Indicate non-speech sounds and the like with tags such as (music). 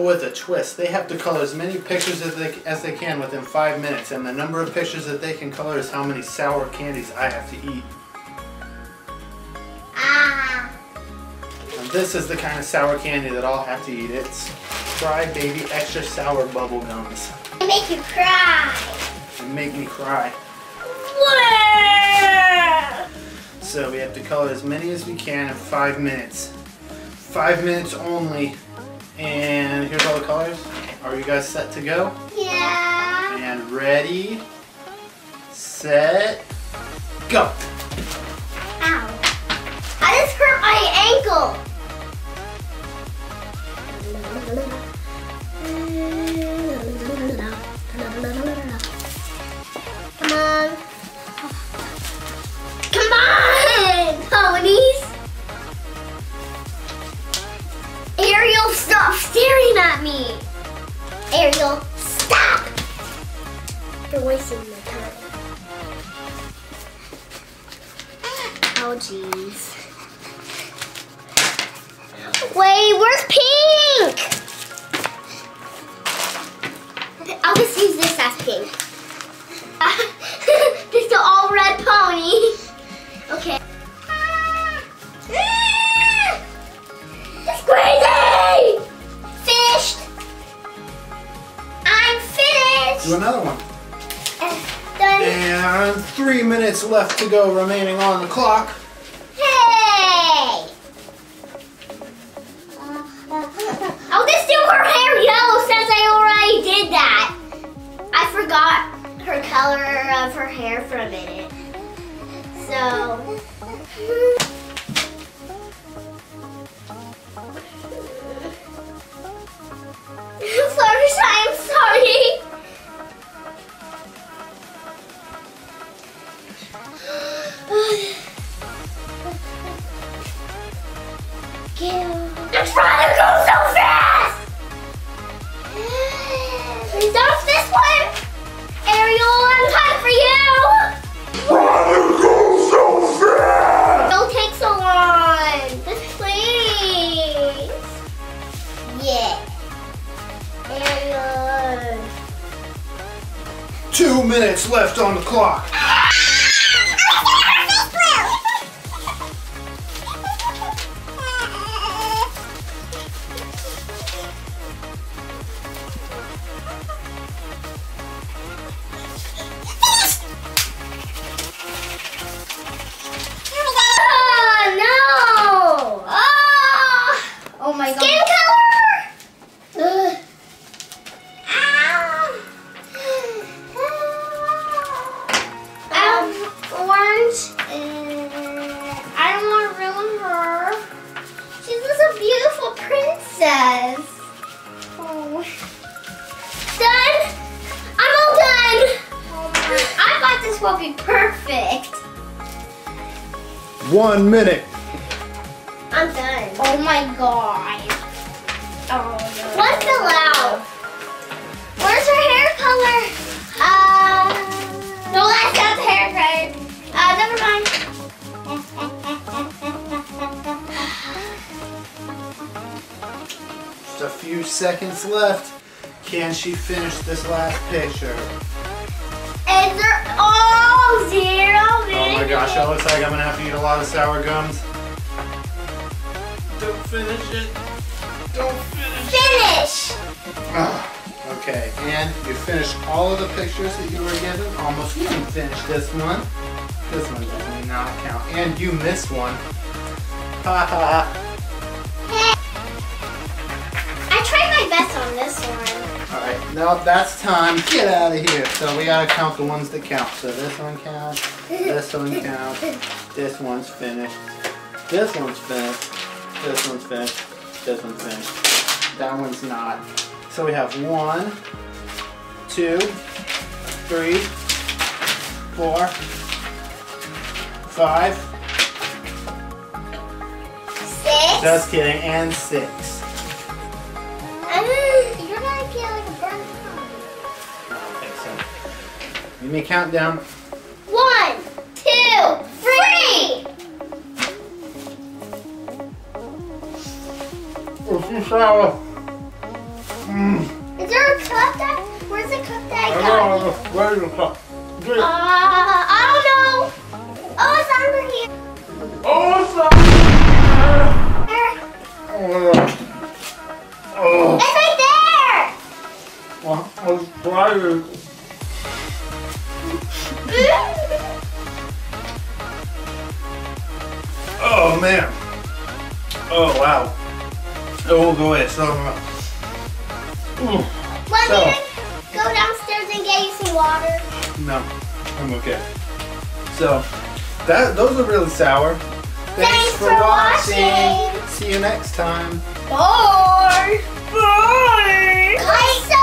but with a twist. They have to color as many pictures as they, as they can within five minutes, and the number of pictures that they can color is how many sour candies I have to eat. Ah. And this is the kind of sour candy that I'll have to eat. It's Cry Baby Extra Sour Bubble Gums. They make you cry. They make me cry. So we have to color as many as we can in five minutes. Five minutes only. And here's all the colors. Are you guys set to go? Yeah. And ready, set, go. Ow. I just hurt my ankle. Staring at me. Ariel, stop. You're wasting my time. Oh, jeez. Wait, where's pink? I'll just use this as pink. (laughs) this is all Do another one. And three minutes left to go remaining on the clock. Two minutes left on the clock. Oh no! Oh, oh my god. Princess. Oh. Done? I'm all done. I thought this would be perfect. One minute. I'm done. Oh my god. Oh no. Let's fill. Where's her hair color? Just a few seconds left. Can she finish this last picture? Is there? Oh, zero Oh my minutes. Oh my gosh, that looks like I'm gonna have to eat a lot of sour gums. Don't finish it. Don't finish Finish. Ah, Okay, and you finished all of the pictures that you were given. Almost you didn't finish this one. This one does not count. And you missed one. Ha ha. Now that's time. Get out of here. So we gotta count the ones that count. So this one counts, this one counts, this one's finished, this one's finished, this one's finished, this one's finished. That one's not. So we have one, two, three, four, five, Six. just kidding, and six. So give me a countdown. One, two, three. It's too sour. Mm. Is there a cup that? Where's the cup that I I got? don't know. Where's the cup? Drink. Uh, I don't know. Oh, it's under here. Oh, it's under Oh, It's right there. well, I was trying. Oh man. Oh wow. Will go away. So. Uh, Want So- go downstairs and get you some water? No, I'm okay. So, that those are really sour. Thanks for watching. See you next time. Bye. Bye. Like,